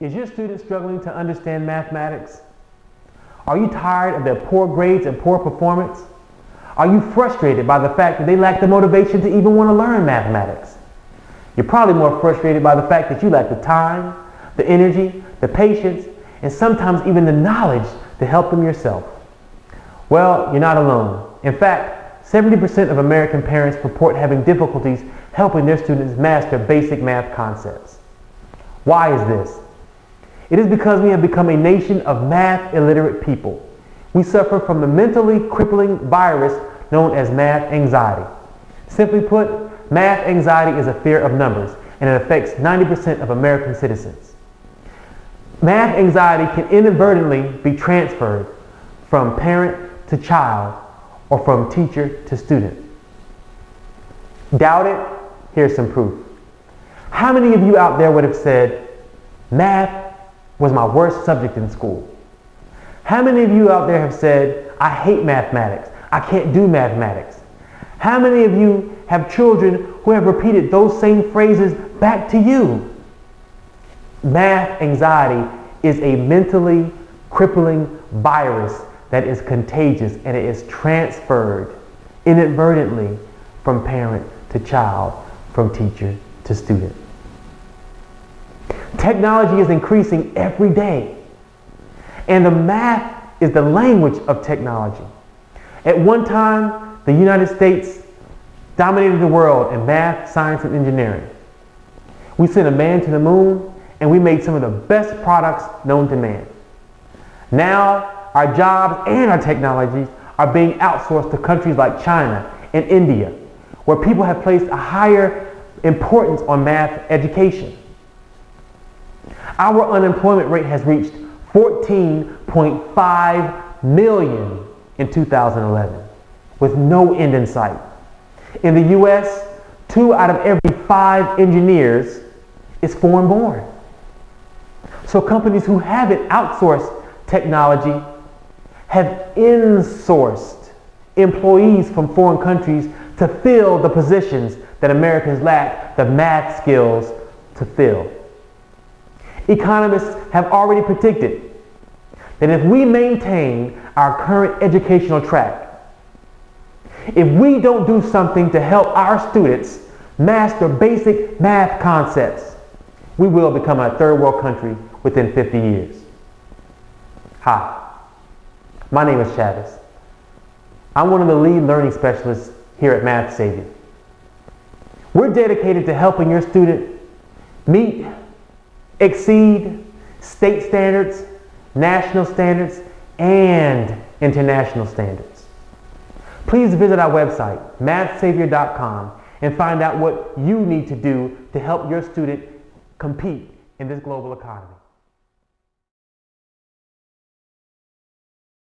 Is your student struggling to understand mathematics? Are you tired of their poor grades and poor performance? Are you frustrated by the fact that they lack the motivation to even want to learn mathematics? You're probably more frustrated by the fact that you lack the time, the energy, the patience, and sometimes even the knowledge to help them yourself. Well, you're not alone. In fact, 70% of American parents report having difficulties helping their students master basic math concepts. Why is this? It is because we have become a nation of math illiterate people. We suffer from the mentally crippling virus known as math anxiety. Simply put, math anxiety is a fear of numbers and it affects 90% of American citizens. Math anxiety can inadvertently be transferred from parent to child or from teacher to student. Doubt it? Here's some proof. How many of you out there would have said, math was my worst subject in school? How many of you out there have said, I hate mathematics. I can't do mathematics? How many of you have children who have repeated those same phrases back to you? Math anxiety is a mentally crippling virus that is contagious and it is transferred inadvertently from parent to child, from teacher to student. Technology is increasing every day. And the math is the language of technology. At one time, the United States dominated the world in math, science, and engineering. We sent a man to the moon, and we made some of the best products known to man. Now, our jobs and our technologies are being outsourced to countries like China and India, where people have placed a higher importance on math education. Our unemployment rate has reached 14.5 million in 2011 with no end in sight. In the U.S., two out of every five engineers is foreign born. So companies who haven't outsourced technology have insourced employees from foreign countries to fill the positions that Americans lack the math skills to fill. Economists have already predicted that if we maintain our current educational track, if we don't do something to help our students master basic math concepts, we will become a third world country within 50 years. Hi, my name is Chavez. I'm one of the lead learning specialists here at Math Savior. We're dedicated to helping your student meet exceed state standards, national standards, and international standards. Please visit our website, mathsavior.com, and find out what you need to do to help your student compete in this global economy.